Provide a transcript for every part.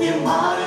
You're mine.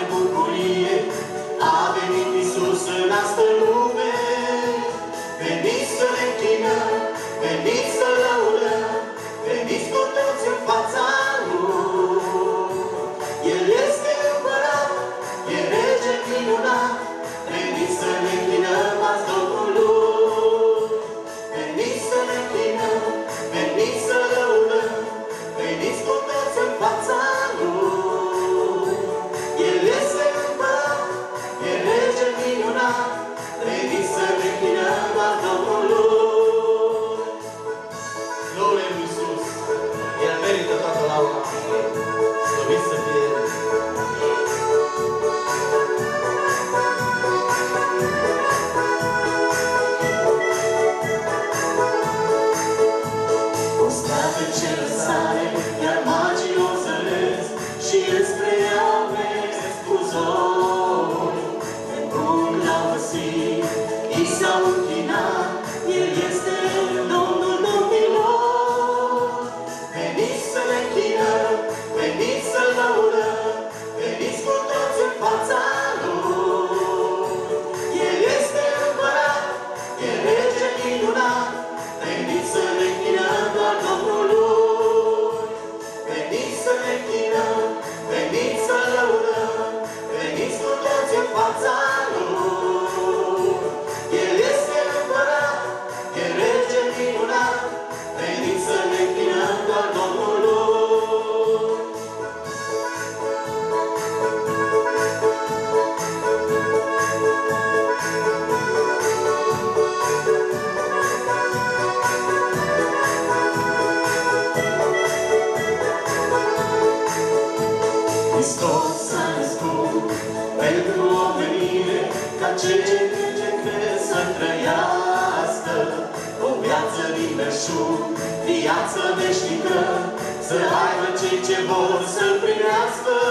Hristos s-a născut pentru omenire, ca cei ce crede crezi să trăiască o viață din viață veșnică, să aibă cei ce vor să primească.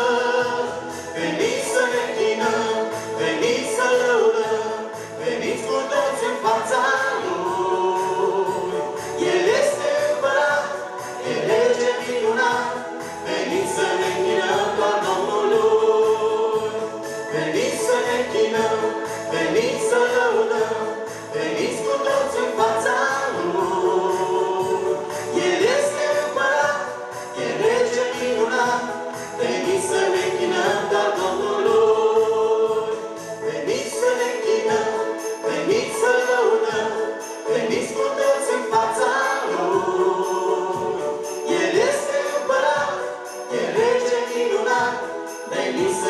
Feliz